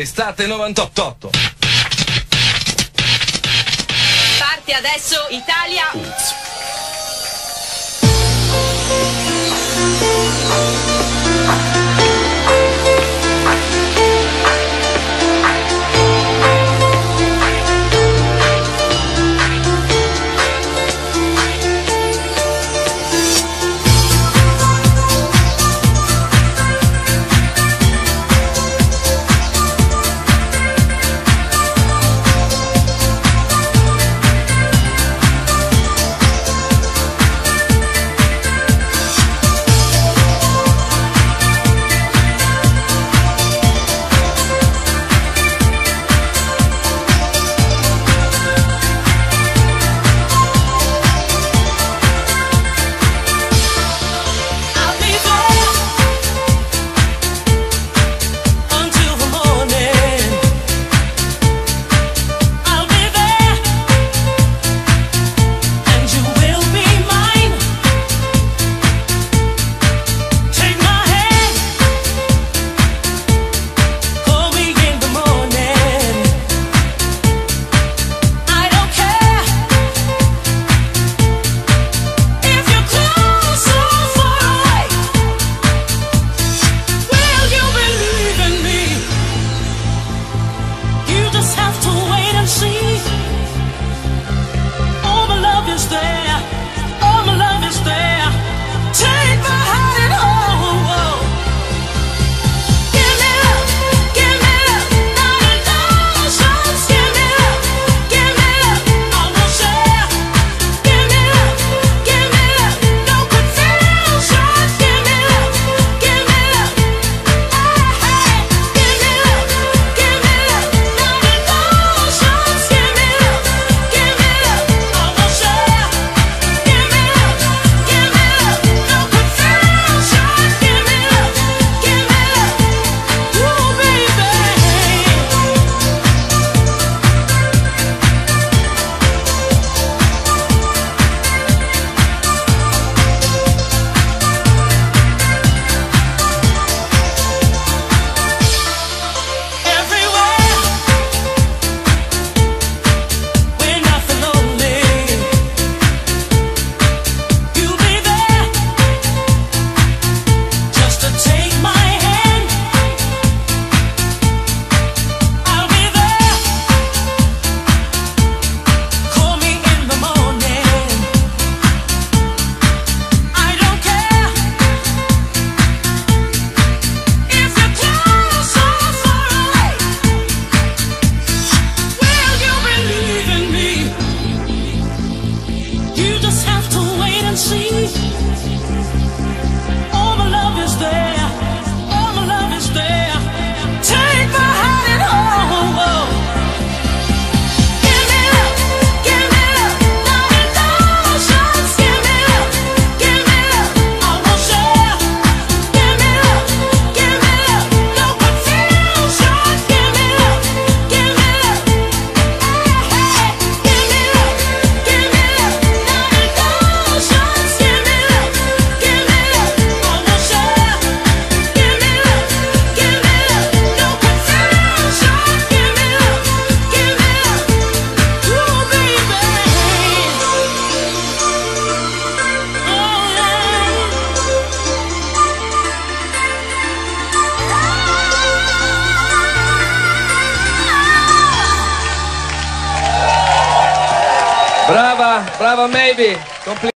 Estate 98. Parti adesso Italia. Ups. Brava, brava, maybe. Compl